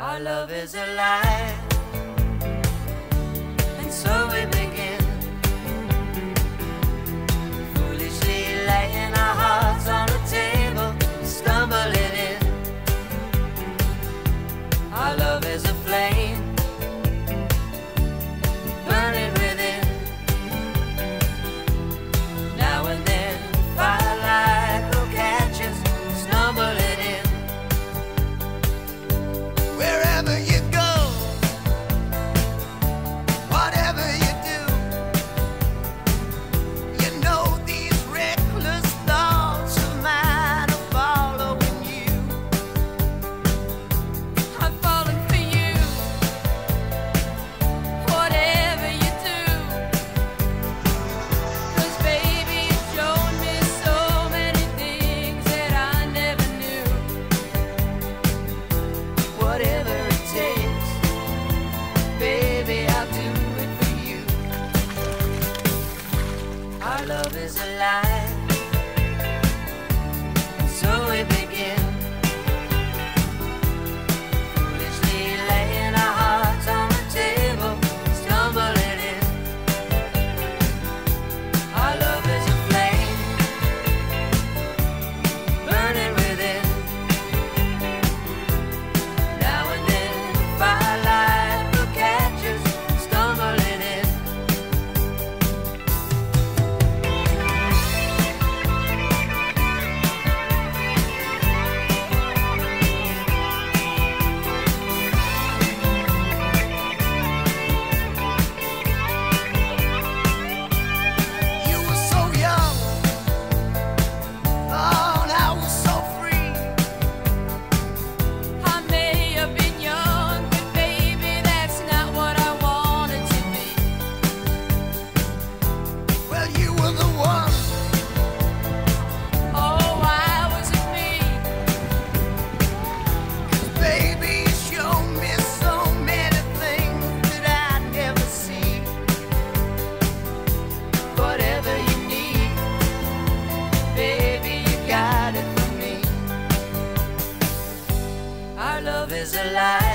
Our love is alive, is alive, is alive,